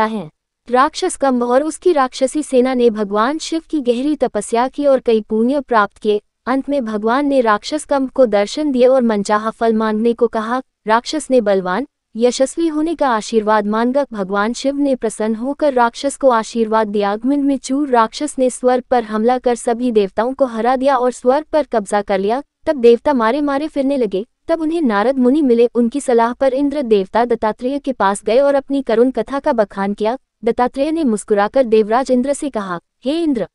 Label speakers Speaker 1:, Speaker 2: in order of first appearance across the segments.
Speaker 1: कहता है। राक्षस कम्ब और उसकी राक्षसी सेना ने भगवान शिव की गहरी तपस्या की और कई पुण्य प्राप्त किए। अंत में भगवान ने राक्षस कम्ब को दर्शन दिए और मनचाहा फल मांगने को कहा, राक्षस ने बलवान, यशस्वी होने का आशीर्वाद मांगकर भगवान शिव ने प्रसन्न होकर राक्षस को आशीर्वाद दिया। मिन में चूर राक्षस ने स्वर्ग पर हमला कर सभी देवताओं को हरा दिया और स्वर्ग पर कब्जा कर लिया। तब देवता मारे मारे फिरने लगे। तब उन्हें नारद मुनि मिले, उनकी सलाह पर इंद्र देवता दत्तात्रेय के पास गए और अपनी करुण कथा का बखान किया। दत्तात्रेय ने मुस्कुराकर देवराज इंद्र से कहा, हे इंद्र,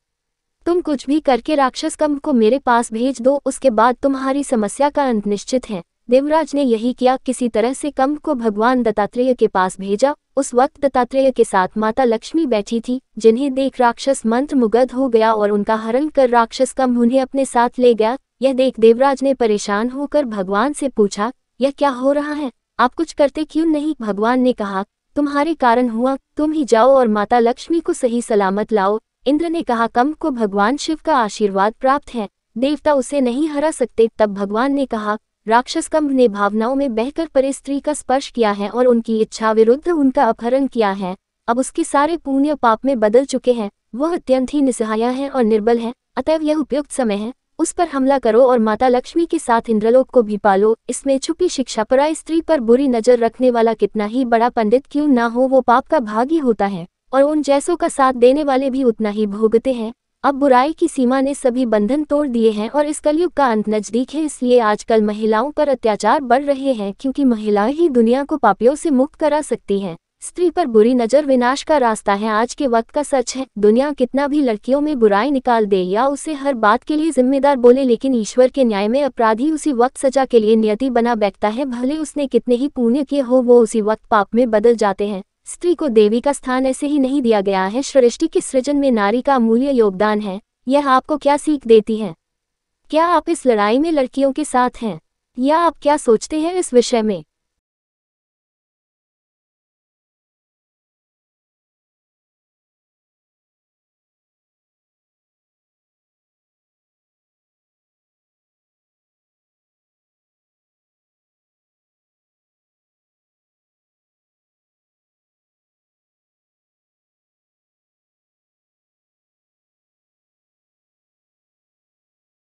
Speaker 1: तुम कुछ भी करके राक्षस कम्भ को मेरे पास भेज दो, उसके बाद तुम्हारी समस्या का अंत निश्चित है देवराज ने यही किया, किसी तरह से कम्भ को भगवान दत्तात्रेय के पास भेजा। उस वक्त दत्तात्रेय के साथ माता लक्ष्मी बैठी थी, जिन्हें देख राक्षस मंत्र मुगध हो गया और उनका हरण कर राक्षस कम्भ उन्हें अपने साथ ले गया। यह देख देवराज ने परेशान होकर भगवान से पूछा, यह क्या हो रहा है? आप कुछ करते क्यों नहीं? भगवान ने कहा, तुम्हारे कारण हुआ, तुम ही जाओ और माता लक्ष्मी को सही सलामत लाओ। इंद्र ने कहा कम्भ को भगवान शिव का आशीर्वाद प्राप्त है। देवता उसे नहीं हरा सकते। तब भगवान ने कहा, राक्षस कंभ ने भावनाओं में बहकर परे स्त्री का स्पर्श किया है और उनकी इच्छा विरुद्ध उनका अपहरण किया है। अब उसके सारे पुण्य पाप में बदल चुके हैं। वह अत्यंत ही निसहाया है और निर्बल है। अतएव यह उपयुक्त समय है। उस पर हमला करो और माता लक्ष्मी के साथ इंद्रलोक को भी पालो। इसमें छुपी शिक्षा पराई स्त्री पर बुरी नज़र रखने वाला कितना ही बड़ा पंडित क्यों ना हो, वो पाप का भाग ही होता है। और उन जैसों का साथ देने वाले भी उतना ही भोगते हैं। अब बुराई की सीमा ने सभी बंधन तोड़ दिए हैं और इस कलयुग का अंत नज़दीक है, इसलिए आजकल महिलाओं पर अत्याचार बढ़ रहे हैं, क्योंकि महिलाएँ ही दुनिया को पापियों से मुक्त करा सकती हैं। स्त्री पर बुरी नज़र विनाश का रास्ता है। आज के वक्त का सच है। दुनिया कितना भी लड़कियों में बुराई निकाल दे या उसे हर बात के लिए जिम्मेदार बोले, लेकिन ईश्वर के न्याय में अपराधी उसी वक्त सजा के लिए नियति बना बैठता है। भले उसने कितने ही पुण्य किए हो, वो उसी वक्त पाप में बदल जाते हैं। स्त्री को देवी का स्थान ऐसे ही नहीं दिया गया है। सृष्टि के सृजन में नारी का अमूल्य योगदान है। यह आपको क्या सीख देती है? क्या आप इस लड़ाई में लड़कियों के साथ हैं? या आप क्या सोचते हैं इस विषय में?